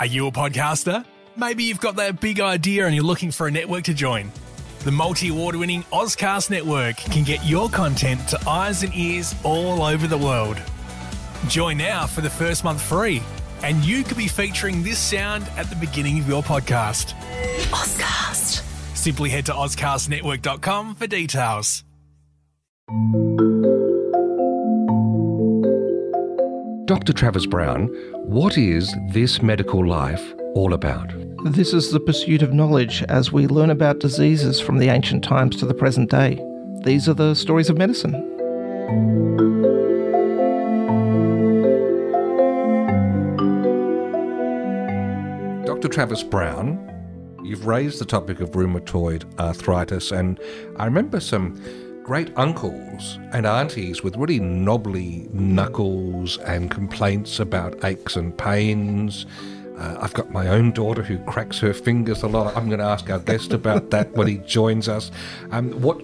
Are you a podcaster? Maybe you've got that big idea and you're looking for a network to join. The multi award winning Auscast Network can get your content to eyes and ears all over the world. Join now for the first month free, and you could be featuring this sound at the beginning of your podcast. Auscast. Simply head to AuscastNetwork.com for details. Dr. Travis Brown, what is this medical life all about? This is the pursuit of knowledge as we learn about diseases from the ancient times to the present day. These are the stories of medicine. Dr. Travis Brown, you've raised the topic of rheumatoid arthritis, and I remember some great uncles and aunties with really knobbly knuckles and complaints about aches and pains. Uh, I've got my own daughter who cracks her fingers a lot. I'm going to ask our guest about that when he joins us. Um, what,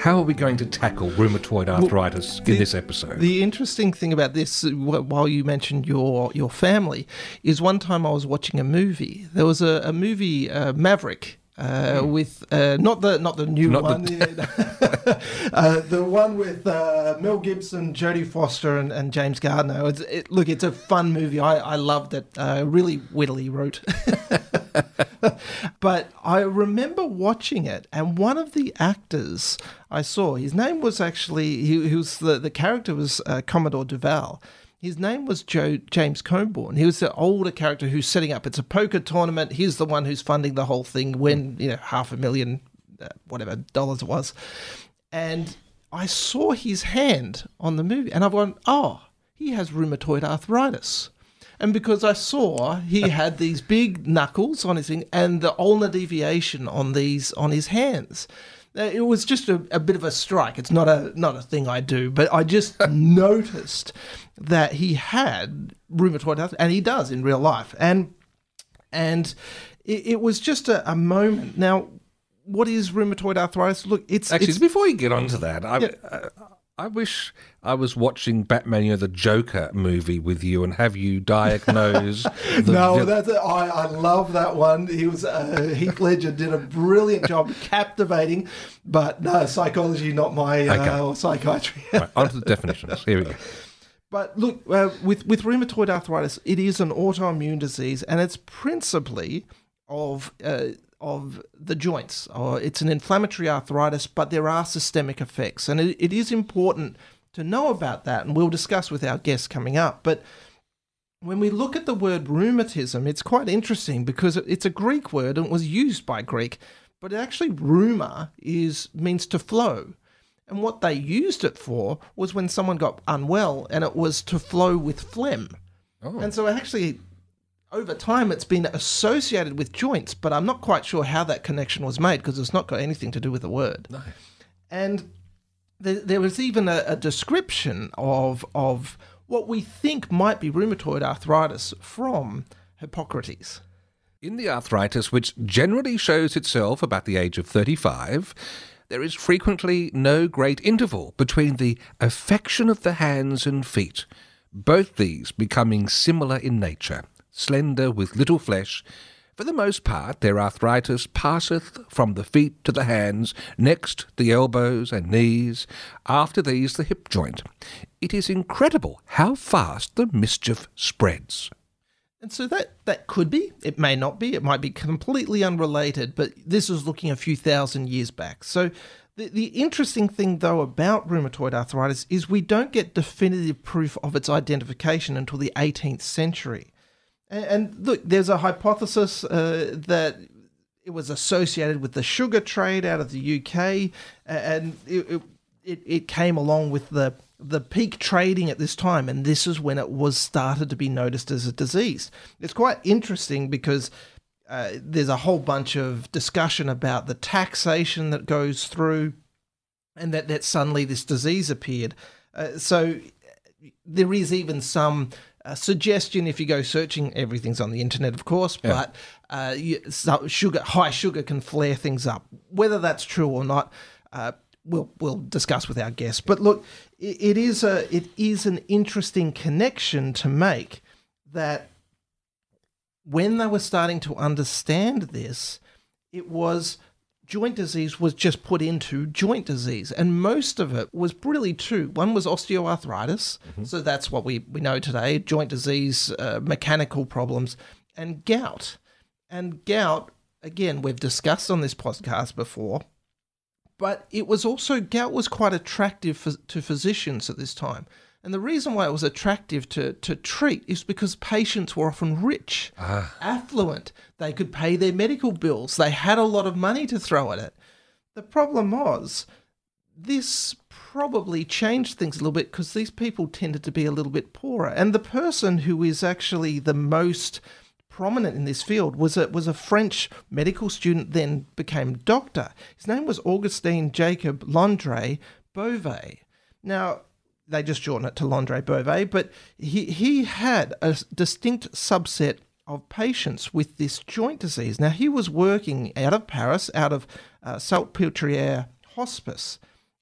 how are we going to tackle rheumatoid arthritis the, in this episode? The interesting thing about this, while you mentioned your your family, is one time I was watching a movie. There was a, a movie, uh, Maverick. Uh, mm. With uh, not the not the new not one, the, uh, the one with uh, Mel Gibson, Jodie Foster, and, and James Garner. It's, it, look, it's a fun movie. I, I loved it. Uh, really wittily wrote. but I remember watching it, and one of the actors I saw, his name was actually he, he was the the character was uh, Commodore Duval his name was Joe James Coburn. He was the older character who's setting up. It's a poker tournament. He's the one who's funding the whole thing. When you know half a million, uh, whatever dollars it was, and I saw his hand on the movie, and I've gone, oh, he has rheumatoid arthritis. And because I saw he had these big knuckles on his thing and the ulnar deviation on these on his hands. It was just a, a, bit of a strike. It's not a not a thing I do, but I just noticed that he had rheumatoid arthritis, and he does in real life, and and it, it was just a, a, moment. Now, what is rheumatoid arthritis? Look, it's actually it's, before you get on to that, I, yeah. uh, I wish I was watching Batman, you know, the Joker movie with you and have you diagnose. the, no, that's a, I, I love that one. He was uh, Heath Ledger did a brilliant job, captivating, but no psychology, not my okay. uh, psychiatry. right, on to the definitions. Here we go. But look, uh, with with rheumatoid arthritis, it is an autoimmune disease, and it's principally of uh, of the joints. Or it's an inflammatory arthritis, but there are systemic effects. And it, it is important to know about that. And we'll discuss with our guests coming up. But when we look at the word rheumatism, it's quite interesting because it's a Greek word and was used by Greek, but actually rheuma is means to flow. And what they used it for was when someone got unwell and it was to flow with phlegm. Oh. And so actually over time it's been associated with joints, but I'm not quite sure how that connection was made because it's not got anything to do with the word. No. And there, there was even a, a, description of of what we think might be rheumatoid arthritis from Hippocrates. In the arthritis, which generally shows itself about the age of 35, there is frequently no great interval between the affection of the hands and feet, both these becoming similar in nature slender, with little flesh. For the most part, their arthritis passeth from the feet to the hands, next the elbows and knees, after these the hip joint. It is incredible how fast the mischief spreads. And so that, that could be, it may not be, it might be completely unrelated, but this is looking a few thousand years back. So the, the interesting thing, though, about rheumatoid arthritis is we don't get definitive proof of its identification until the 18th century. And, and look, there's a hypothesis uh, that it was associated with the sugar trade out of the UK, and it, it, it came along with the the peak trading at this time, and this is when it was started to be noticed as a disease. It's quite interesting because uh, there's a whole bunch of discussion about the taxation that goes through, and that that suddenly this disease appeared. Uh, so there is even some a suggestion if you go searching, everything's on the internet, of course, yeah. but uh, you, so sugar, high sugar can flare things up. Whether that's true or not, uh, we'll we'll discuss with our guests. But look, it, it is a it is an interesting connection to make that when they were starting to understand this, it was joint disease was just put into joint disease. And most of it was really two. One was osteoarthritis. So that's what we, we know today joint disease, uh, mechanical problems, and gout. And gout, again, we've discussed on this podcast before, but it was also, gout was quite attractive for, to physicians at this time. And the reason why it was attractive to, to treat is because patients were often rich, ah. affluent. They could pay their medical bills. They had a lot of money to throw at it. The problem was, this probably changed things a little bit because these people tended to be a little bit poorer. And the person who is actually the most prominent in this field was a was a French medical student, then became doctor. His name was Augustin Jacob Landry Beauvais. Now they just shorten it to Landré-Beauvais, but he he had a distinct subset of patients with this joint disease. Now he was working out of Paris, out of uh, Salpêtrière Hospice,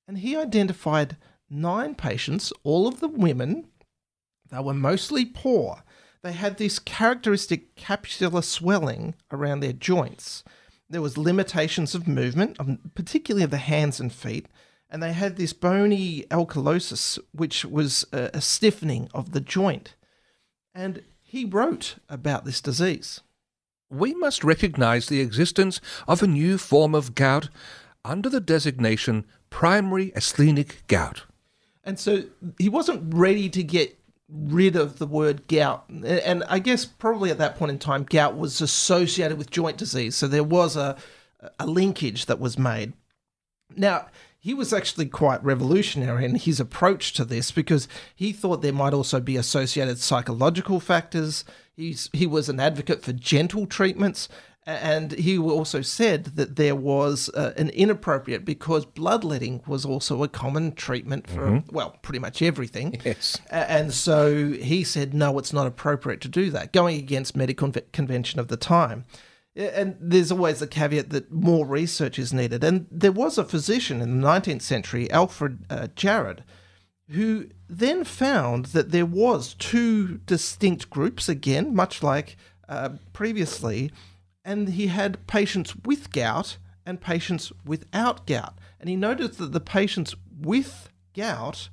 and he identified nine patients, all of them women. They were mostly poor. They had this characteristic capsular swelling around their joints. There was limitations of movement, um, particularly of the hands and feet, and they had this bony ankylosis, which was a, a stiffening of the joint. And he wrote about this disease. We must recognize the existence of a new form of gout under the designation primary asthenic gout. And so he wasn't ready to get rid of the word gout. And I guess probably at that point in time, gout was associated with joint disease. So there was a, a linkage that was made. Now, he was actually quite revolutionary in his approach to this because he thought there might also be associated psychological factors. He's, he was an advocate for gentle treatments. And he also said that there was uh, an inappropriate because bloodletting was also a common treatment for, well, pretty much everything. Yes. And so he said, no, it's not appropriate to do that, going against medical conve- convention of the time. And there's always a caveat that more research is needed. And there was a physician in the 19th century, Alfred uh, Garrod, who then found that there was two distinct groups again, much like uh, previously, and he had patients with gout and patients without gout. And he noticed that the patients with gout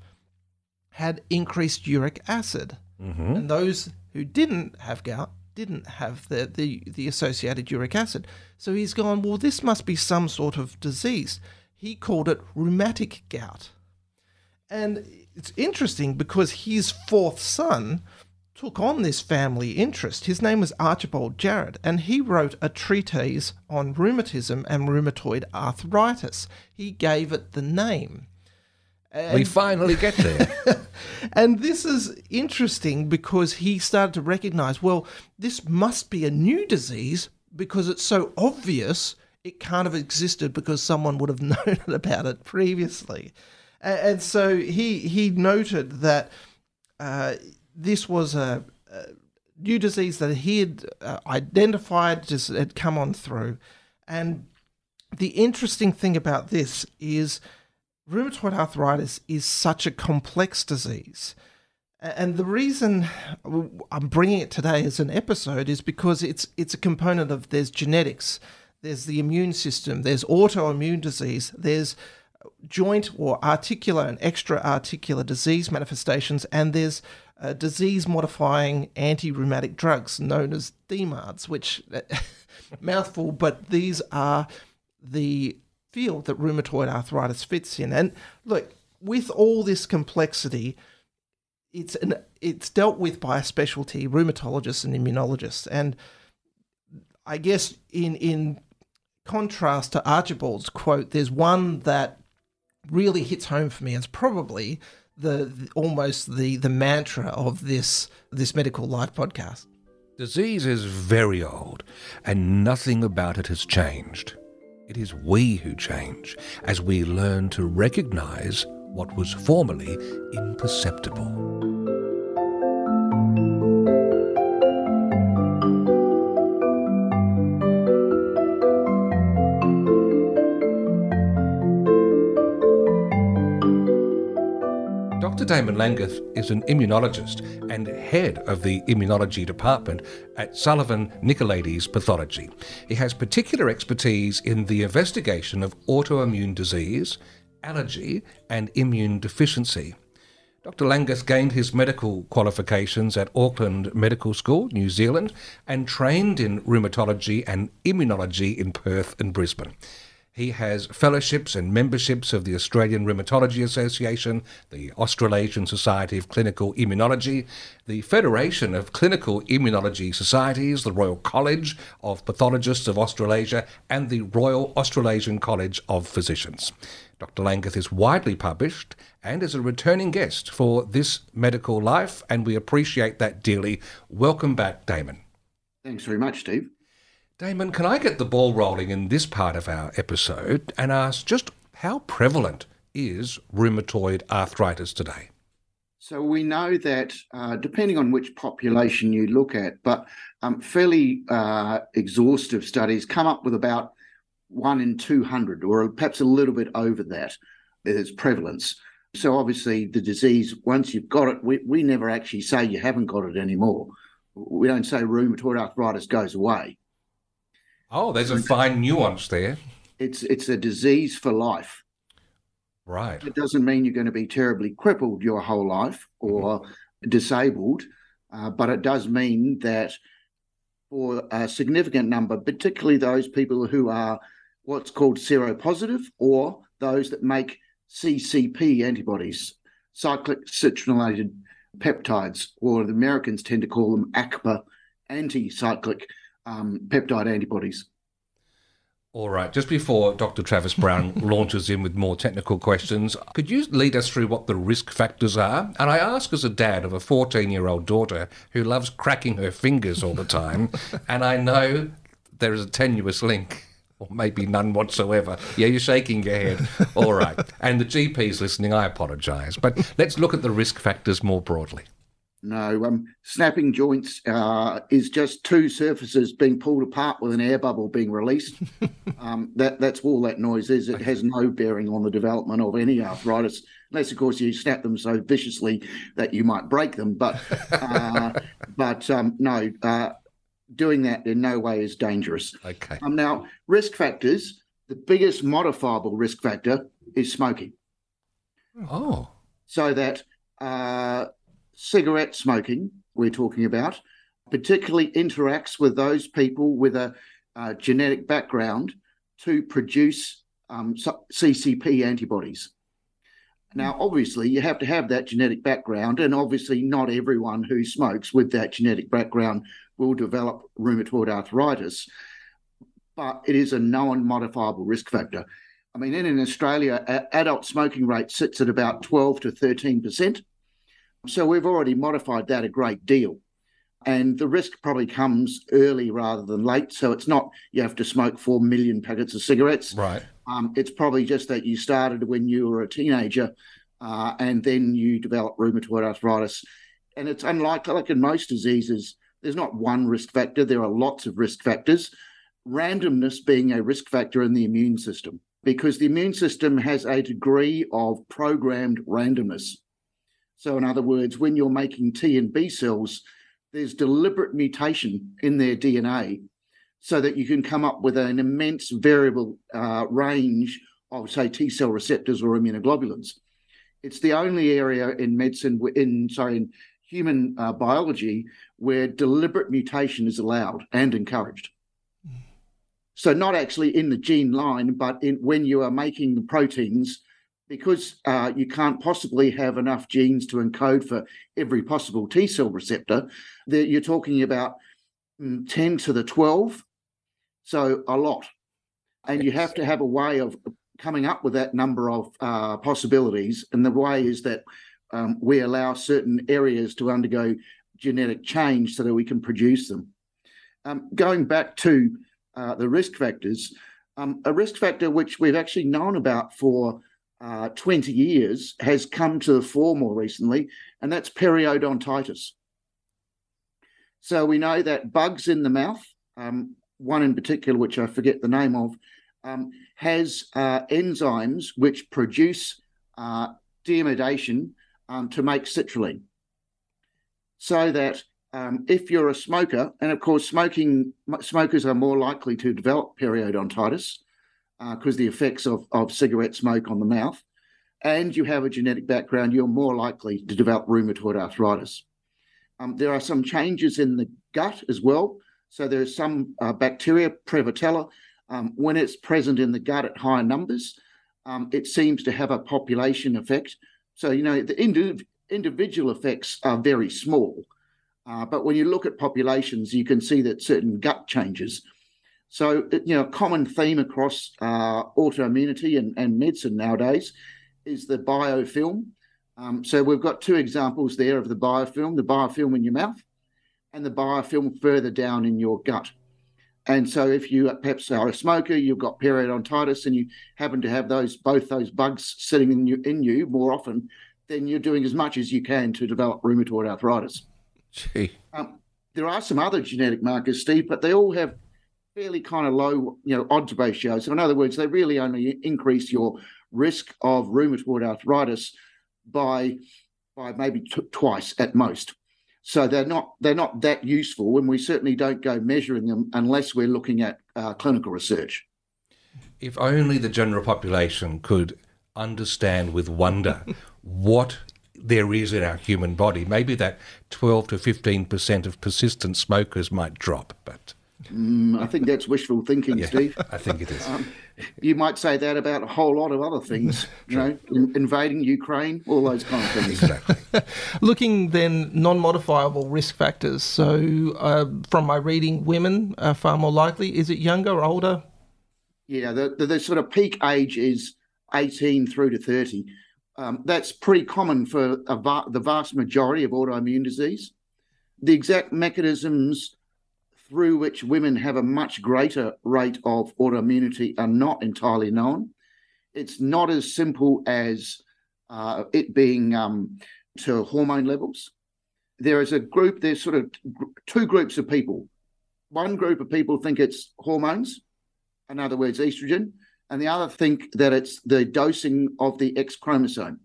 had increased uric acid, mm-hmm. and those who didn't have gout didn't have the, the, the associated uric acid. So he's gone, well, this must be some sort of disease. He called it rheumatic gout. And it's interesting because his fourth son took on this family interest. His name was Archibald Garrod, and he wrote a treatise on rheumatism and rheumatoid arthritis. He gave it the name. we finally get there. And this is interesting because he started to recognize, well, this must be a new disease because it's so obvious it can't have existed because someone would have known about it previously. And so he he noted that uh, this was a, a new disease that he had uh, identified, just had come on through. And the interesting thing about this is rheumatoid arthritis is such a complex disease. And the reason I'm bringing it today as an episode is because it's it's a component of there's genetics, there's the immune system, there's autoimmune disease, there's joint or articular and extra articular disease manifestations, and there's uh, disease modifying anti rheumatic drugs known as DMARDs, which, mouthful, but these are the field that rheumatoid arthritis fits in. And look, with all this complexity, it's an it's dealt with by a specialty rheumatologists and immunologists. And I guess in in contrast to Archibald's quote, there's one that really hits home for me. It's probably the, almost the the mantra of this this medical life podcast. Disease is very old, and nothing about it has changed. It is we who change as we learn to recognize what was formerly imperceptible. Daman Langguth is an immunologist and head of the immunology department at Sullivan Nicolaides Pathology. He has particular expertise in the investigation of autoimmune disease, allergy, and immune deficiency. Dr. Langguth gained his medical qualifications at Auckland Medical School, New Zealand, and trained in rheumatology and immunology in Perth and Brisbane. He has fellowships and memberships of the Australian Rheumatology Association, the Australasian Society of Clinical Immunology, the Federation of Clinical Immunology Societies, the Royal College of Pathologists of Australasia, and the Royal Australasian College of Physicians. Dr. Langguth is widely published and is a returning guest for This Medical Life, and we appreciate that dearly. Welcome back, Daman. Thanks very much, Steve. Daman, can I get the ball rolling in this part of our episode and ask just how prevalent is rheumatoid arthritis today? So we know that uh, depending on which population you look at, but um, fairly uh, exhaustive studies come up with about one in 200, or perhaps a little bit over that is prevalence. So obviously, the disease, once you've got it, we, we never actually say you haven't got it anymore. We don't say rheumatoid arthritis goes away. Oh, there's a fine nuance there. It's it's a disease for life. Right. It doesn't mean you're going to be terribly crippled your whole life or mm-hmm. disabled, uh, but it does mean that for a significant number, particularly those people who are what's called seropositive or those that make CCP antibodies, cyclic citrullinated peptides, or the Americans tend to call them ACPA anti-cyclic um, peptide antibodies. All right. Just before Dr. Travis Brown launches in with more technical questions, could you lead us through what the risk factors are? And I ask as a dad of a 14 year old daughter who loves cracking her fingers all the time, and I know there is a tenuous link. Or maybe none whatsoever. Yeah, you're shaking your head. All right. And the GP's listening, I apologise. But let's look at the risk factors more broadly. No, um, snapping joints uh, is just two surfaces being pulled apart with an air bubble being released. um, that that's all that noise is. It has no bearing on the development of any arthritis, unless of course you snap them so viciously that you might break them. But uh, but um, no, uh, doing that in no way is dangerous. Okay. Um, now risk factors. The biggest modifiable risk factor is smoking. Oh. So that uh, cigarette smoking, we're talking about, particularly interacts with those people with a, a genetic background to produce um, CCP antibodies. Now, obviously, you have to have that genetic background, and obviously, not everyone who smokes with that genetic background will develop rheumatoid arthritis, but it is a known modifiable risk factor. I mean, in, in Australia, adult smoking rate sits at about 12 to 13 percent. So we've already modified that a great deal. And the risk probably comes early rather than late. So it's not you have to smoke 4 million packets of cigarettes. Right. Um, it's probably just that you started when you were a teenager uh, and then you develop rheumatoid arthritis. And it's unlikely, like in most diseases, there's not one risk factor, there are lots of risk factors. Randomness being a risk factor in the immune system, because the immune system has a degree of programmed randomness. So, in other words, when you're making T and B cells, there's deliberate mutation in their DNA so that you can come up with an immense variable uh, range of, say, T cell receptors or immunoglobulins. It's the only area in medicine, in sorry, in human uh, biology, where deliberate mutation is allowed and encouraged. So, not actually in the gene line, but in when you are making the proteins because uh, you can't possibly have enough genes to encode for every possible T cell receptor, that you're talking about mm, 10 to the 12, so a lot. And you have to have a way of coming up with that number of uh, possibilities. And the way is that um, we allow certain areas to undergo genetic change so that we can produce them. Um, going back to uh, the risk factors, um, a risk factor which we've actually known about for uh, 20 years has come to the fore more recently, and that's periodontitis. So we know that bugs in the mouth, um, one in particular, which I forget the name of, um, has uh, enzymes which produce uh, deamidation um, to make citrulline. So that um, if you're a smoker, and of course, smoking smokers are more likely to develop periodontitis because uh, the effects of, of cigarette smoke on the mouth, and you have a genetic background, you're more likely to develop rheumatoid arthritis. Um, there are some changes in the gut as well. So there's some uh, bacteria, Prevotella, um, when it's present in the gut at higher numbers, um, it seems to have a population effect. So, you know, the indiv- individual effects are very small. Uh, but when you look at populations, you can see that certain gut changes. So, you know, a common theme across uh, autoimmunity and, and medicine nowadays is the biofilm. Um, so we've got two examples there of the biofilm, the biofilm in your mouth and the biofilm further down in your gut. And so if you perhaps are a smoker, you've got periodontitis and you happen to have those both those bugs sitting in you in you more often, then you're doing as much as you can to develop rheumatoid arthritis. Gee. Um, there are some other genetic markers, Steve, but they all have fairly kind of low, you know, odds ratios. So in other words, they really only increase your risk of rheumatoid arthritis by by maybe t- twice at most. So they're not they're not that useful, and we certainly don't go measuring them unless we're looking at uh, clinical research. If only the general population could understand with wonder what there is in our human body, maybe that 12 to 15 percent of persistent smokers might drop. But mm, I think that's wishful thinking, yeah, Steve. I think it is. Um, you might say that about a whole lot of other things, you know, in, invading Ukraine, all those kind of things. Exactly. Looking then non-modifiable risk factors. So, uh, from my reading, women are far more likely. Is it younger or older? Yeah, the, the, the sort of peak age is 18 through to 30. Um, that's pretty common for va- the vast majority of autoimmune disease. The exact mechanisms through which women have a much greater rate of autoimmunity are not entirely known. It's not as simple as uh, it being um, to hormone levels. There is a group, there's sort of two groups of people. One group of people think it's hormones, in other words, estrogen, and the other think that it's the dosing of the X chromosome.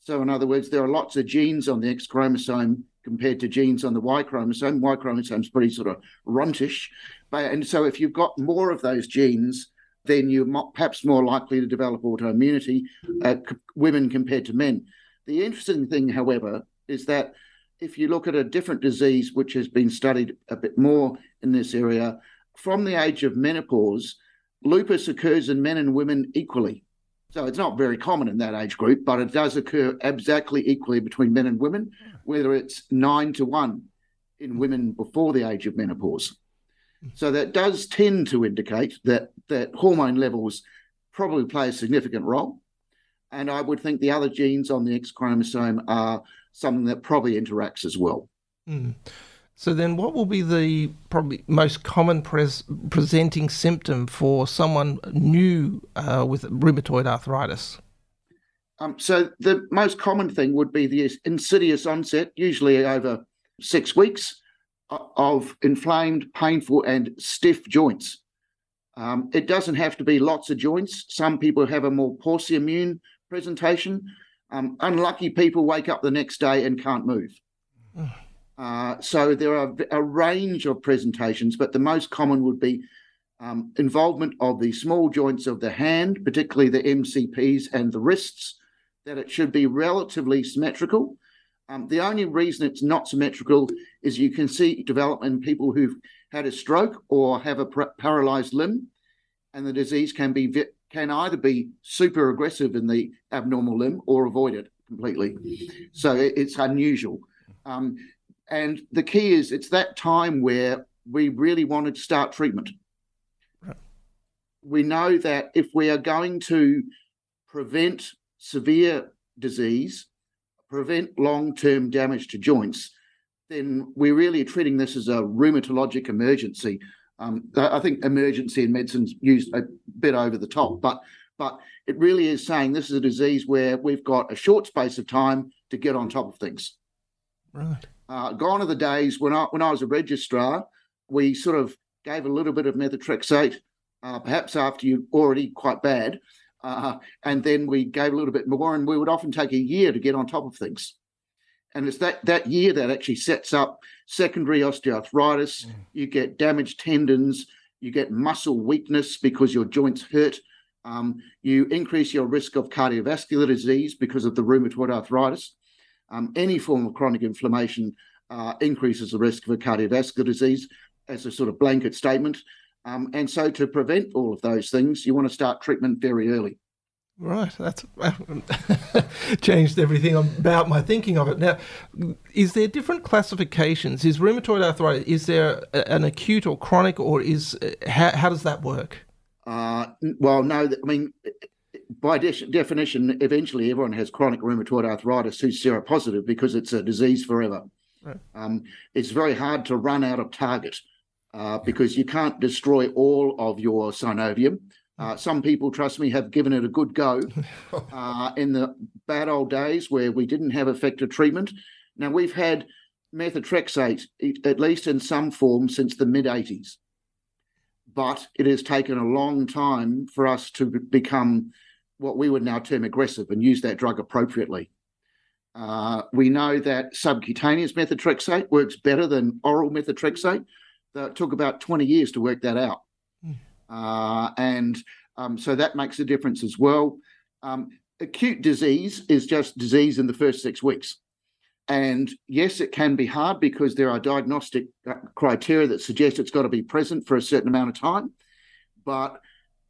So, in other words, there are lots of genes on the X chromosome compared to genes on the Y chromosome. Y chromosome is pretty sort of runtish. But, and so if you've got more of those genes, then you're perhaps more likely to develop autoimmunity, uh, c- women compared to men. The interesting thing, however, is that if you look at a different disease which has been studied a bit more in this area, from the age of menopause, lupus occurs in men and women equally. So it's not very common in that age group, but it does occur exactly equally between men and women, whether it's nine to one in women before the age of menopause. So that does tend to indicate that that hormone levels probably play a significant role. And I would think the other genes on the X chromosome are something that probably interacts as well. Mm. So then, what will be the probably most common pres- presenting symptom for someone new uh, with rheumatoid arthritis? Um, so the most common thing would be the insidious onset, usually over six weeks, of inflamed, painful, and stiff joints. Um, it doesn't have to be lots of joints. Some people have a more pauciimmune presentation. Um, unlucky people wake up the next day and can't move. Uh, so there are a range of presentations, but the most common would be um, involvement of the small joints of the hand, particularly the MCPs and the wrists, that it should be relatively symmetrical. Um, the only reason it's not symmetrical is you can see development in people who've had a stroke or have a paralyzed limb, and the disease can be can either be super aggressive in the abnormal limb or avoid it completely. So it's unusual. Um, and the key is it's that time where we really wanted to start treatment. Right. We know that if we are going to prevent severe disease, prevent long term damage to joints, then we're really treating this as a rheumatologic emergency. Um, I think emergency in medicine's used a bit over the top, but but it really is saying this is a disease where we've got a short space of time to get on top of things. Right. Uh, gone are the days when I when I was a registrar, we sort of gave a little bit of methotrexate, uh, perhaps after you already quite bad, Uh, and then we gave a little bit more, and we would often take a year to get on top of things. And it's that, that year that actually sets up secondary osteoarthritis. Mm. You get damaged tendons, you get muscle weakness because your joints hurt. Um, you increase your risk of cardiovascular disease because of the rheumatoid arthritis. Um, any form of chronic inflammation uh, increases the risk of a cardiovascular disease as a sort of blanket statement. Um, and so, to prevent all of those things, you want to start treatment very early. Right, that's changed everything about my thinking of it. Now, is there different classifications? Is rheumatoid arthritis is there an acute or chronic, or is uh, how, how does that work? Uh, well, no. I mean, by de- definition, eventually everyone has chronic rheumatoid arthritis who's seropositive because it's a disease forever. Right. Um, it's very hard to run out of target uh, because you can't destroy all of your synovium. Uh, some people, trust me, have given it a good go uh, in the bad old days where we didn't have effective treatment. Now, we've had methotrexate, at least in some form, since the mid 80s. But it has taken a long time for us to become what we would now term aggressive and use that drug appropriately. Uh, we know that subcutaneous methotrexate works better than oral methotrexate. It took about 20 years to work that out. Mm. Uh, and um, so that makes a difference as well. Um, acute disease is just disease in the first six weeks. And yes, it can be hard because there are diagnostic uh, criteria that suggest it's got to be present for a certain amount of time. But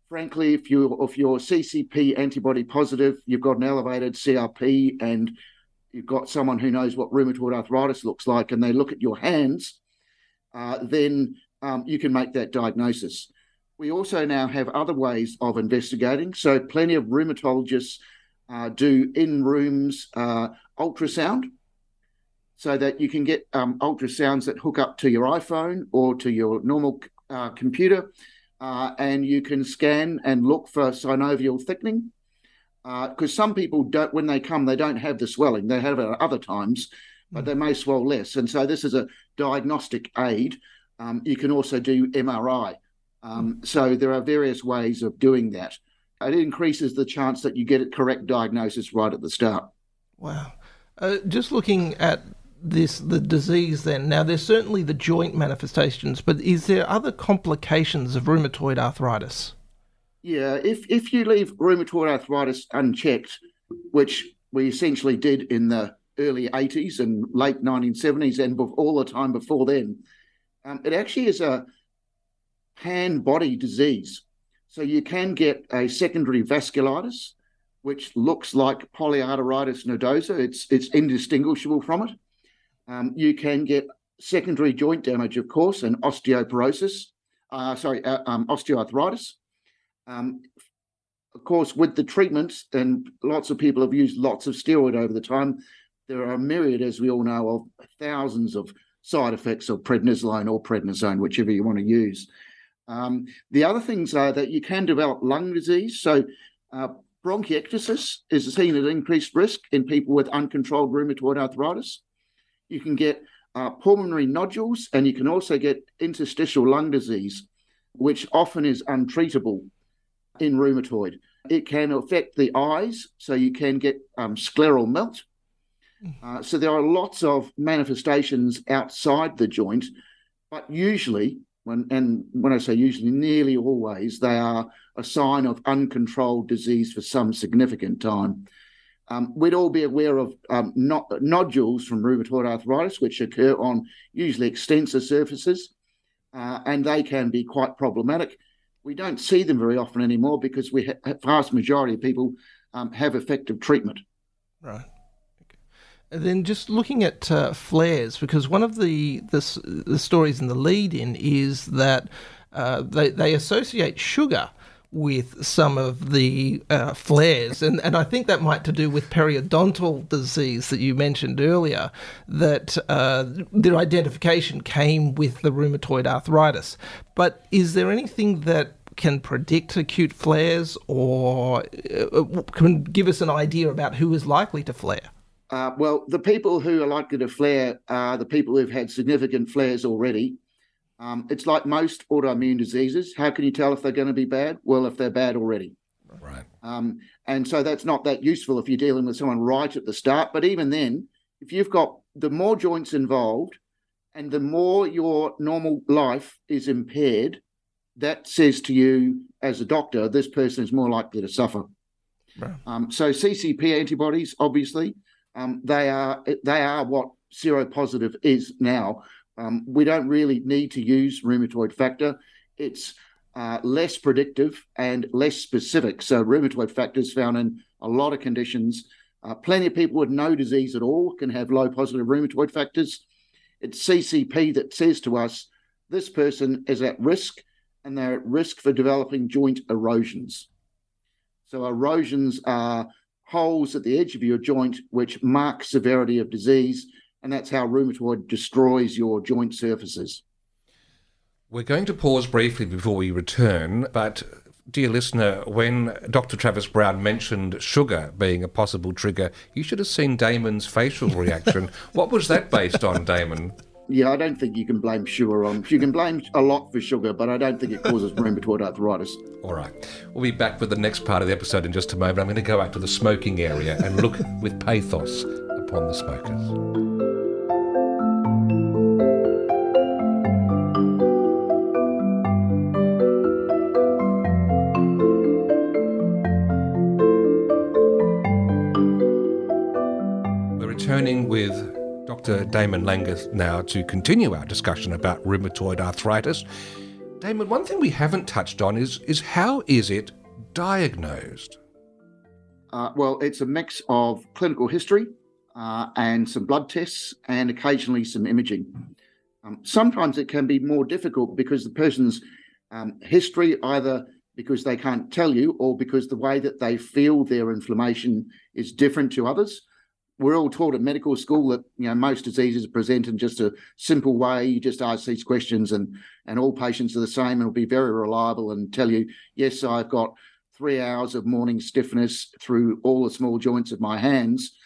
frankly, if you if you're CCP antibody positive, you've got an elevated CRP, and you've got someone who knows what rheumatoid arthritis looks like, and they look at your hands, uh, then um, you can make that diagnosis. We also now have other ways of investigating. So, plenty of rheumatologists uh, do in rooms uh, ultrasound so that you can get um, ultrasounds that hook up to your iPhone or to your normal uh, computer. Uh, and you can scan and look for synovial thickening. Because uh, some people don't, when they come, they don't have the swelling. They have it at other times, but they may swell less. And so this is a diagnostic aid. Um, you can also do MRI um, so there are various ways of doing that. It increases the chance that you get a correct diagnosis right at the start. Wow. Uh, just looking at this the disease then now there's certainly the joint manifestations but is there other complications of rheumatoid arthritis yeah if if you leave rheumatoid arthritis unchecked which we essentially did in the early 80s and late 1970s and all the time before then um, it actually is a pan body disease. So you can get a secondary vasculitis, which looks like polyarteritis nodosa. It's it's indistinguishable from it. Um, you can get secondary joint damage, of course, and osteoporosis. Uh, sorry, uh, um, osteoarthritis. Um, of course, with the treatments, and lots of people have used lots of steroid over the time. There are a myriad, as we all know, of thousands of side effects of prednisolone or prednisone, whichever you want to use. Um, the other things are that you can develop lung disease. So, uh, bronchiectasis is seen at increased risk in people with uncontrolled rheumatoid arthritis. You can get uh, pulmonary nodules, and you can also get interstitial lung disease, which often is untreatable in rheumatoid. It can affect the eyes, so you can get um, scleral melt. Hmm. Uh, so there are lots of manifestations outside the joint, but usually when, and when I say usually, nearly always, they are a sign of uncontrolled disease for some significant time. Um, we'd all be aware of um, nodules from rheumatoid arthritis, which occur on usually extensor surfaces, uh, and they can be quite problematic. We don't see them very often anymore because we ha- vast majority of people um, have effective treatment. Right. And then just looking at uh, flares, because one of the, the, the stories in the lead in is that uh, they, they associate sugar with some of the uh, flares, and, and I think that might to do with periodontal disease that you mentioned earlier. That uh, their identification came with the rheumatoid arthritis. But is there anything that can predict acute flares, or uh, can give us an idea about who is likely to flare? Uh, well, the people who are likely to flare are the people who've had significant flares already. Um, it's like most autoimmune diseases. How can you tell if they're going to be bad? Well, if they're bad already. Right. Um, and so that's not that useful if you're dealing with someone right at the start. But even then, if you've got the more joints involved and the more your normal life is impaired, that says to you as a doctor, this person is more likely to suffer. Right. Um, so CCP antibodies, obviously, um, they are they are what seropositive is now. Um, we don't really need to use rheumatoid factor. It's uh, less predictive and less specific. So rheumatoid factor is found in a lot of conditions. Uh, plenty of people with no disease at all can have low positive rheumatoid factors. It's CCP that says to us this person is at risk and they're at risk for developing joint erosions. So erosions are holes at the edge of your joint which mark severity of disease, and that's how rheumatoid destroys your joint surfaces. We're going to pause briefly before we return, but dear listener, when Dr. Travis Brown mentioned sugar being a possible trigger, you should have seen Daman's facial reaction. what was that based on, Daman? Yeah, I don't think you can blame sugar on. You can blame a lot for sugar, but I don't think it causes rheumatoid arthritis. All right. We'll be back with the next part of the episode in just a moment. I'm going to go out to the smoking area and look with pathos upon the smokers. Dr. Daman Langguth now to continue our discussion about rheumatoid arthritis. Daman, one thing we haven't touched on is, is how is it diagnosed? Uh, well, it's a mix of clinical history uh, and some blood tests and occasionally some imaging. Um, sometimes it can be more difficult because the person's um, history, either because they can't tell you or because the way that they feel their inflammation is different to others we're all taught at medical school that you know most diseases present in just a simple way. You just ask these questions, and and all patients are the same, and will be very reliable and tell you, yes, I've got three hours of morning stiffness through all the small joints of my hands.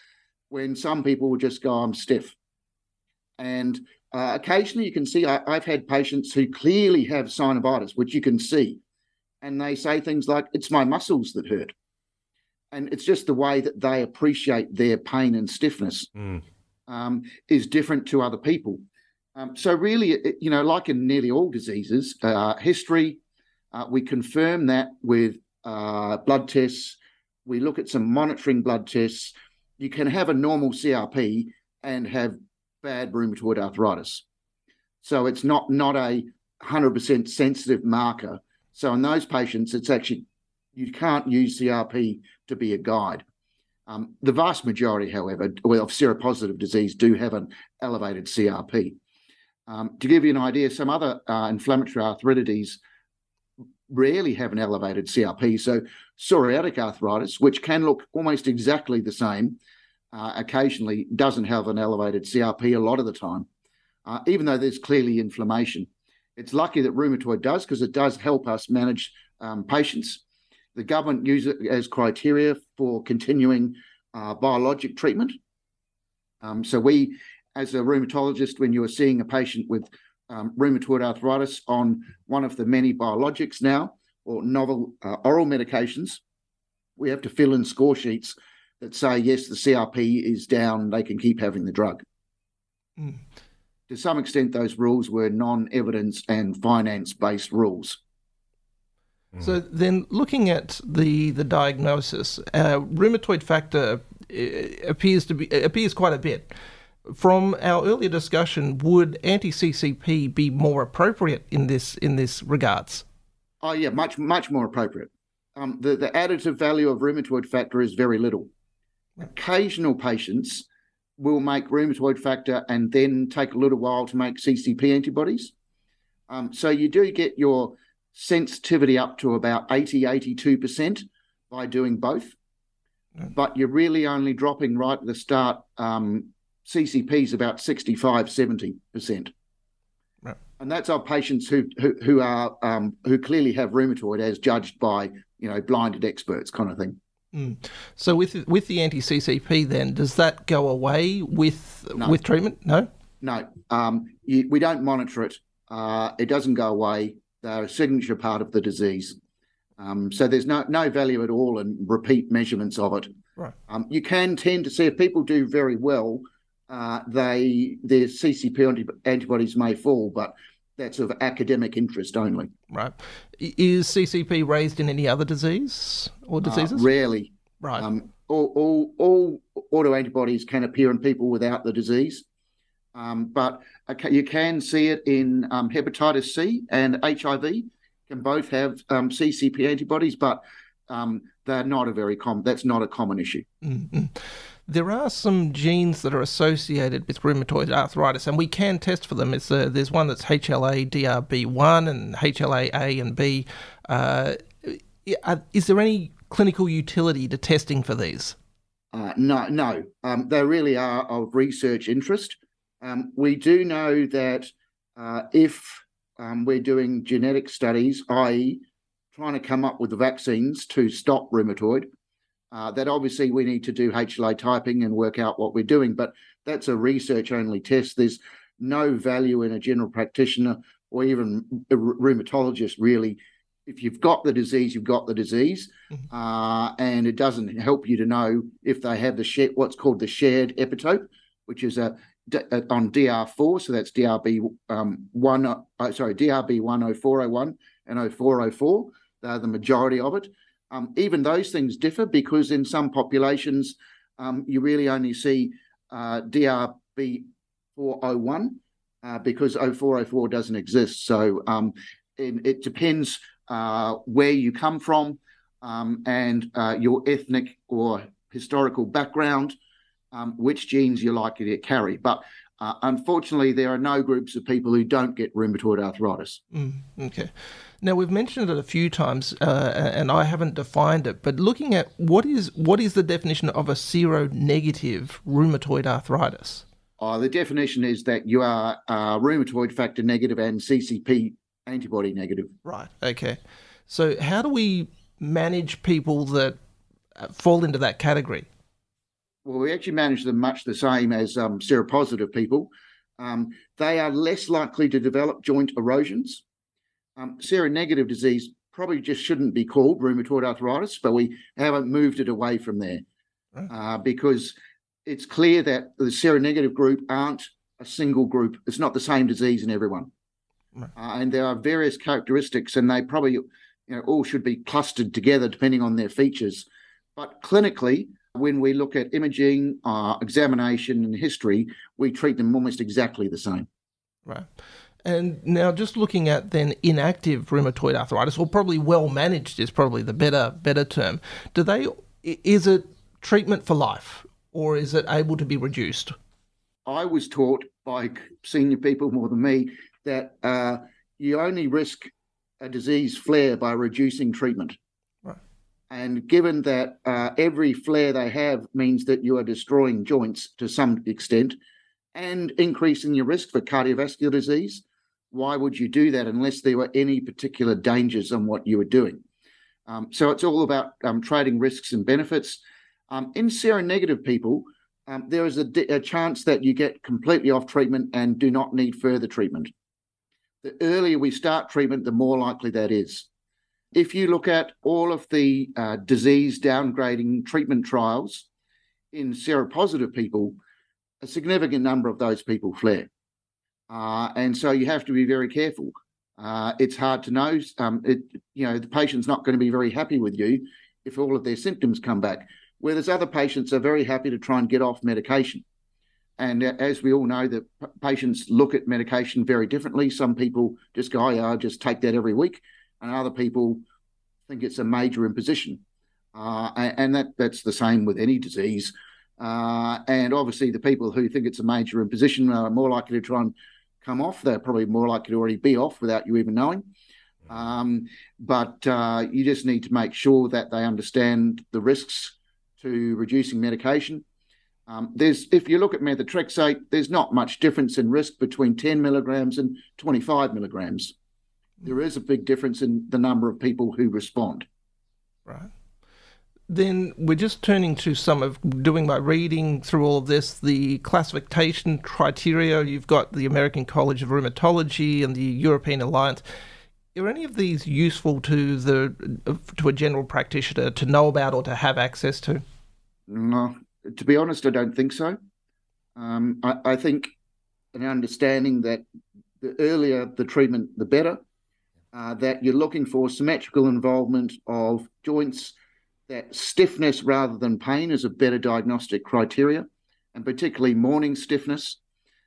When some people will just go, I'm stiff, and uh, occasionally you can see I, I've had patients who clearly have synovitis, which you can see, and they say things like, "It's my muscles that hurt." And it's just the way that they appreciate their pain and stiffness mm. um, is different to other people. Um, so really, it, you know, like in nearly all diseases, uh, history, uh, we confirm that with uh, blood tests. We look at some monitoring blood tests. You can have a normal CRP and have bad rheumatoid arthritis. So it's not not a 100% sensitive marker. So in those patients, it's actually you can't use CRP to be a guide. Um, the vast majority, however, of seropositive disease do have an elevated CRP. Um, to give you an idea, some other uh, inflammatory arthritides rarely have an elevated CRP. So, psoriatic arthritis, which can look almost exactly the same, uh, occasionally doesn't have an elevated CRP a lot of the time, uh, even though there's clearly inflammation. It's lucky that rheumatoid does because it does help us manage um, patients the government use it as criteria for continuing uh, biologic treatment. Um, so we, as a rheumatologist, when you are seeing a patient with um, rheumatoid arthritis on one of the many biologics now or novel uh, oral medications, we have to fill in score sheets that say yes, the CRP is down, they can keep having the drug. Mm. To some extent, those rules were non-evidence and finance-based rules. So then, looking at the the diagnosis, uh, rheumatoid factor uh, appears to be appears quite a bit. From our earlier discussion, would anti CCP be more appropriate in this in this regards? Oh yeah, much much more appropriate. Um, the the additive value of rheumatoid factor is very little. Occasional patients will make rheumatoid factor and then take a little while to make CCP antibodies. Um, so you do get your sensitivity up to about 80, 82% by doing both. But you're really only dropping right at the start. Um, CCP is about 65, 70%. Right. And that's our patients who who, who are um, who clearly have rheumatoid as judged by you know blinded experts kind of thing. Mm. So with with the anti CCP, then does that go away with no. with treatment? No, no. Um, you, we don't monitor it. Uh, it doesn't go away. They're a signature part of the disease. Um, so there's no no value at all in repeat measurements of it. Right. Um, you can tend to see if people do very well, uh, they their CCP anti- antibodies may fall, but that's of academic interest only. Right. Is CCP raised in any other disease or Uh, diseases? rarely. right. Um, all, all, all autoantibodies can appear in people without the disease, um, but okay, you can see it in um, hepatitis C and HIV. Can both have um, CCP antibodies, but um, they're not a very common. That's not a common issue. Mm-mm. There are some genes that are associated with rheumatoid arthritis, and we can test for them. It's uh, there's one that's HLA DRB1 and HLA A and B. Uh, is there any clinical utility to testing for these? Uh, no, no, um, they really are of research interest. Um, we do know that uh, if um, we're doing genetic studies, i.e., trying to come up with the vaccines to stop rheumatoid, uh, that obviously we need to do HLA typing and work out what we're doing. But that's a research only test. There's no value in a general practitioner or even a rheumatologist, really. If you've got the disease, you've got the disease, uh, and it doesn't help you to know if they have the shared, what's called the shared epitope, which is a, on DR4, so that's DRB um, one, uh, sorry, DRB one oh four oh one and 0404. They're the majority of it. Um, even those things differ because in some populations, um, you really only see uh, DRB 401 uh, because 0404 doesn't exist. So um, it, it depends uh, where you come from um, and uh, your ethnic or historical background, um, which genes you're likely to carry. But uh, unfortunately, there are no groups of people who don't get rheumatoid arthritis. Mm, okay. Now we've mentioned it a few times, uh, and I haven't defined it. But looking at what is what is the definition of a seronegative rheumatoid arthritis? Uh, the definition is that you are uh, rheumatoid factor negative and CCP antibody negative. Right. Okay. So how do we manage people that uh, fall into that category? Well, we actually manage them much the same as um, seropositive people. Um, they are less likely to develop joint erosions. Um, seronegative disease probably just shouldn't be called rheumatoid arthritis, but we haven't moved it away from there Right. uh, because it's clear that the seronegative group aren't a single group. It's not the same disease in everyone. Right. Uh, and there are various characteristics, and they probably you know, all should be clustered together depending on their features. But clinically, when we look at imaging, uh, examination, and history, we treat them almost exactly the same. Right. And now, just looking at then inactive rheumatoid arthritis, or probably well managed is probably the better better term. Do they? Is it treatment for life, or is it able to be reduced? I was taught by senior people more than me that uh, you only risk a disease flare by reducing treatment. And given that uh, every flare they have means that you are destroying joints to some extent and increasing your risk for cardiovascular disease, why would you do that unless there were any particular dangers on what you were doing? Um, so it's all about um, trading risks and benefits. Um, in seronegative people, um, there is a chance that you get completely off treatment and do not need further treatment. The earlier we start treatment, the more likely that is. If you look at all of the uh, disease downgrading treatment trials in seropositive people, a significant number of those people flare. Uh, and so you have to be very careful. Uh, it's hard to know. Um, it, you know, the patient's not going to be very happy with you if all of their symptoms come back. Whereas other patients are very happy to try and get off medication. And uh, as we all know, that patients look at medication very differently. Some people just go, oh, yeah, I'll just take that every week. And other people think it's a major imposition. Uh, and that, that's the same with any disease. Uh, and obviously, the people who think it's a major imposition are more likely to try and come off. They're probably more likely to already be off without you even knowing. Um, but uh, you just need to make sure that they understand the risks to reducing medication. Um, there's, if you look at methotrexate, there's not much difference in risk between 10 milligrams and 25 milligrams. There is a big difference in the number of people who respond. Right. Then we're just turning to some of doing my reading through all of this, the classification criteria. You've got the American College of Rheumatology and the European Alliance. Are any of these useful to the to a general practitioner to know about or to have access to? No, to be honest, I don't think so. Um, I, I, think an understanding that the earlier the treatment, the better. Uh, that you're looking for symmetrical involvement of joints, that stiffness rather than pain is a better diagnostic criteria, and particularly morning stiffness.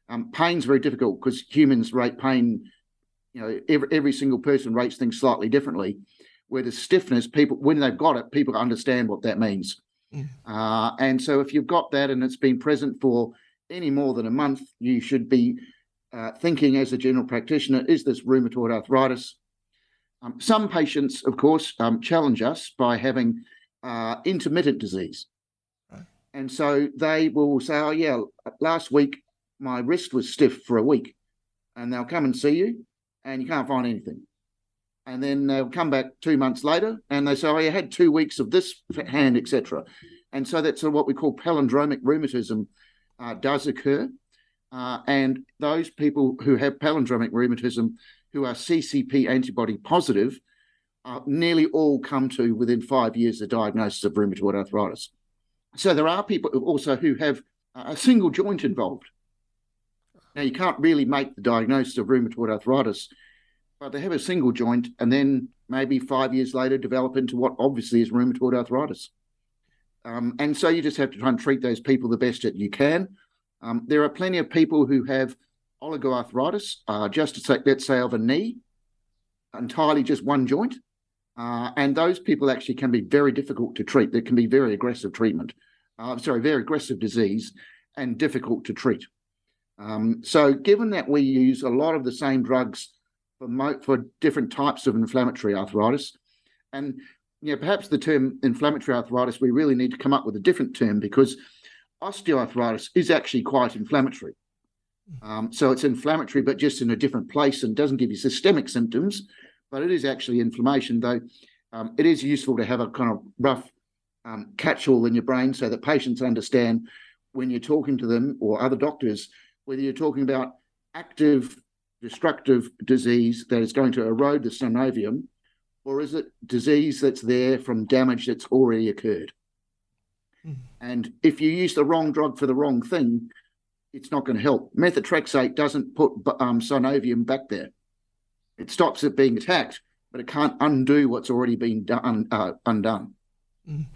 Um, pain's very difficult because humans rate pain you know, every, every single person rates things slightly differently. Where the stiffness, people, when they've got it, people understand what that means. Mm. Uh, and so if you've got that and it's been present for any more than a month, you should be uh, thinking as a general practitioner, is this rheumatoid arthritis? Um, some patients, of course, um, challenge us by having uh, intermittent disease. Right. And so they will say, oh, yeah, last week my wrist was stiff for a week. And they'll come and see you and you can't find anything. And then they'll come back two months later and they say, oh, you had two weeks of this hand, etc. And so that's what we call palindromic rheumatism uh, does occur. Uh, and those people who have palindromic rheumatism who are CCP antibody positive uh, nearly all come to within five years the diagnosis of rheumatoid arthritis. So there are people also who have a single joint involved. Now, you can't really make the diagnosis of rheumatoid arthritis, but they have a single joint and then maybe five years later develop into what obviously is rheumatoid arthritis. Um, and so you just have to try and treat those people the best that you can. Um, there are plenty of people who have oligoarthritis, uh, just to say, let's say of a knee, entirely just one joint. Uh, and those people actually can be very difficult to treat. There can be very aggressive treatment, uh, sorry, very aggressive disease and difficult to treat. Um, so, given that we use a lot of the same drugs for, mo- for different types of inflammatory arthritis, and you know, perhaps the term inflammatory arthritis, we really need to come up with a different term because osteoarthritis is actually quite inflammatory. Um, so it's inflammatory, but just in a different place and doesn't give you systemic symptoms, but it is actually inflammation, though um, it is useful to have a kind of rough um, catch all in your brain so that patients understand when you're talking to them or other doctors whether you're talking about active destructive disease that is going to erode the synovium, or is it disease that's there from damage that's already occurred? Mm. And if you use the wrong drug for the wrong thing, it's not going to help. Methotrexate doesn't put um, synovium back there. It stops it being attacked, but it can't undo what's already been done uh, undone. Mm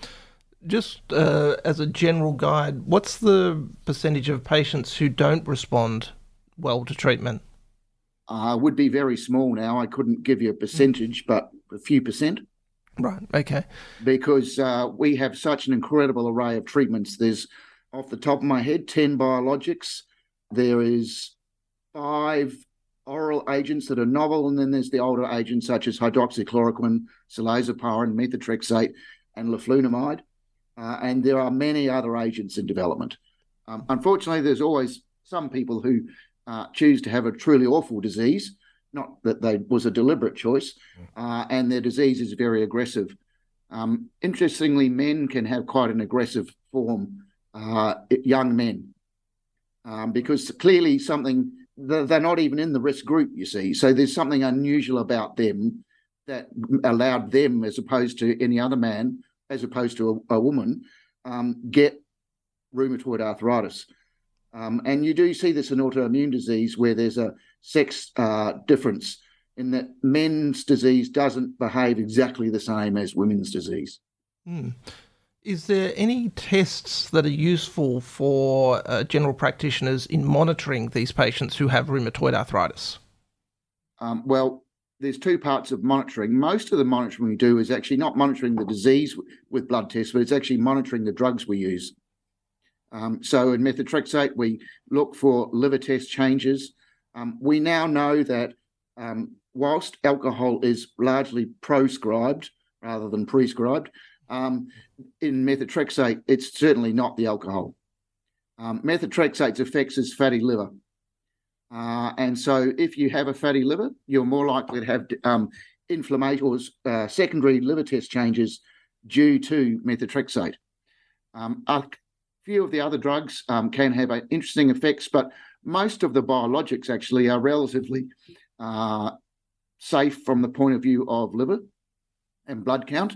just uh, as a general guide, what's the percentage of patients who don't respond well to treatment? Uh, would be very small now. I couldn't give you a percentage, but a few percent. Right. Okay. Because uh, we have such an incredible array of treatments. There's, off the top of my head, 10 biologics. There is five oral agents that are novel, and then there's the older agents such as hydroxychloroquine, sulfasalazine, methotrexate, and leflunomide uh, and there are many other agents in development. Um, unfortunately, there's always some people who uh, choose to have a truly awful disease, not that they was a deliberate choice, uh, and their disease is very aggressive. Um, interestingly, men can have quite an aggressive form, uh, young men, um, because clearly something they're not even in the risk group, you see. So there's something unusual about them that allowed them, as opposed to any other man, as opposed to a, a woman, um, get rheumatoid arthritis. Um, and you do see this in autoimmune disease where there's a sex uh, difference in that men's disease doesn't behave exactly the same as women's disease. Hmm. Is there any tests that are useful for uh, general practitioners in monitoring these patients who have rheumatoid arthritis? Um, well, there's two parts of monitoring. Most of the monitoring we do is actually not monitoring the disease with blood tests, but it's actually monitoring the drugs we use. Um, so in methotrexate, we look for liver test changes. Um, we now know that um, whilst alcohol is largely proscribed rather than prescribed, um, in methotrexate, it's certainly not the alcohol. Um, methotrexate's effects is fatty liver. Uh, and so, if you have a fatty liver, you're more likely to have um, inflammatory or uh, secondary liver test changes due to methotrexate. Um, a few of the other drugs um, can have interesting effects, but most of the biologics actually are relatively uh, safe from the point of view of liver and blood count.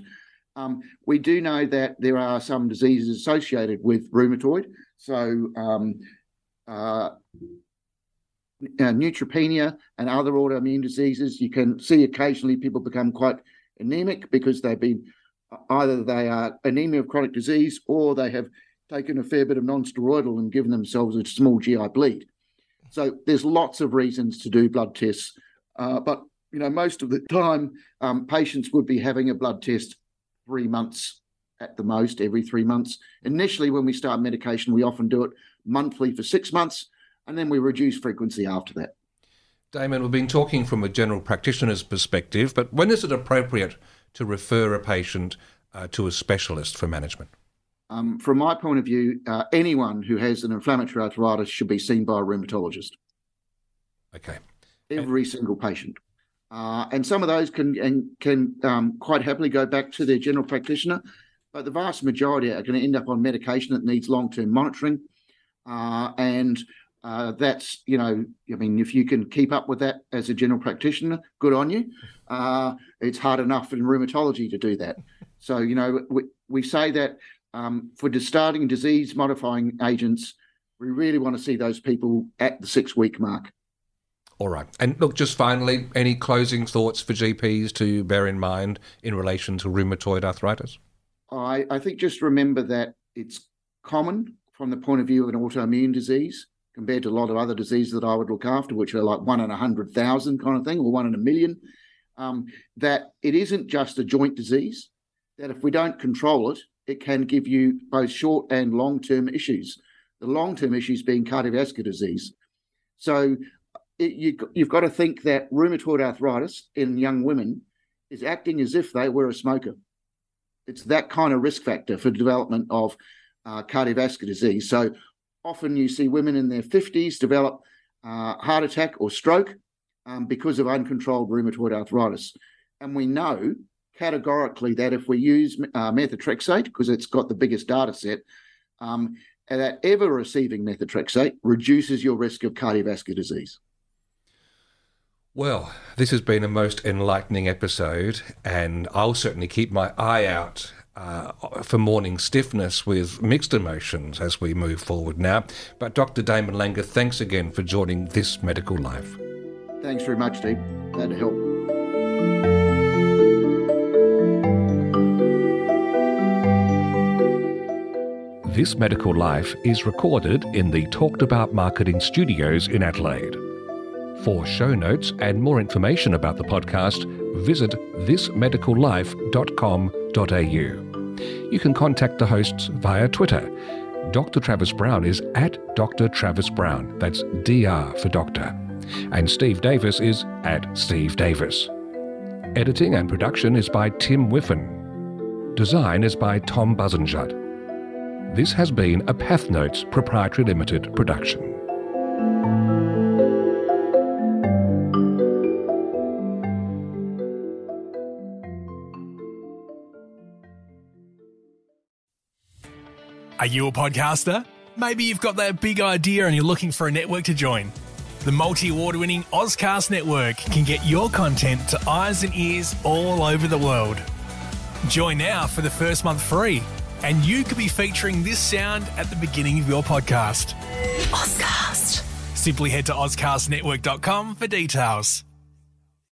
Um, we do know that there are some diseases associated with rheumatoid. So, um, uh, uh, neutropenia and other autoimmune diseases, you can see occasionally people become quite anemic because they've been either they are anemia of chronic disease or they have taken a fair bit of non-steroidal and given themselves a small GI bleed. So there's lots of reasons to do blood tests, uh, but you know most of the time um, patients would be having a blood test three months at the most, every three months. Initially, when we start medication, we often do it monthly for six months, and then we reduce frequency after that. Daman, we've been talking from a general practitioner's perspective, but when is it appropriate to refer a patient uh, to a specialist for management? Um, from my point of view, uh, anyone who has an inflammatory arthritis should be seen by a rheumatologist. Okay. Every and- single patient. Uh, and some of those can and can um, quite happily go back to their general practitioner, but the vast majority are going to end up on medication that needs long-term monitoring, uh, and uh, that's you know I mean if you can keep up with that as a general practitioner, good on you. Uh, it's hard enough in rheumatology to do that. So you know we, we say that um, for starting disease modifying agents, we really want to see those people at the six week mark. All right. And look, just finally, any closing thoughts for GPs to bear in mind in relation to rheumatoid arthritis? I, I think just remember that it's common from the point of view of an autoimmune disease compared to a lot of other diseases that I would look after, which are like one in a hundred thousand kind of thing, or one in a million. Um, that it isn't just a joint disease. That if we don't control it, it can give you both short and long term issues. The long term issues being cardiovascular disease. So it, you, you've got to think that rheumatoid arthritis in young women is acting as if they were a smoker. It's that kind of risk factor for development of uh, cardiovascular disease. So often you see women in their 50s develop uh, heart attack or stroke um, because of uncontrolled rheumatoid arthritis. And we know categorically that if we use uh, methotrexate, because it's got the biggest data set, um, that ever receiving methotrexate reduces your risk of cardiovascular disease. Well, this has been a most enlightening episode, and I'll certainly keep my eye out uh, for morning stiffness with mixed emotions as we move forward now. But Dr. Daman Langguth, thanks again for joining this medical life. Thanks very much, Steve. Glad to help. This Medical Life is recorded in the Talked About Marketing Studios in Adelaide. For show notes and more information about the podcast, visit thismedicallife.com.au. You can contact the hosts via Twitter. Dr. Travis Brown is at Dr. Travis Brown. That's DR for doctor. And Steve Davis is at Steve Davis. Editing and production is by Tim Whiffen. Design is by Tom Buzenjut. This has been a Pathnotes Proprietary Limited production. Are you a podcaster? Maybe you've got that big idea and you're looking for a network to join. The multi award winning Auscast Network can get your content to eyes and ears all over the world. Join now for the first month free, and you could be featuring this sound at the beginning of your podcast. Auscast. Simply head to auscastnetwork.com for details.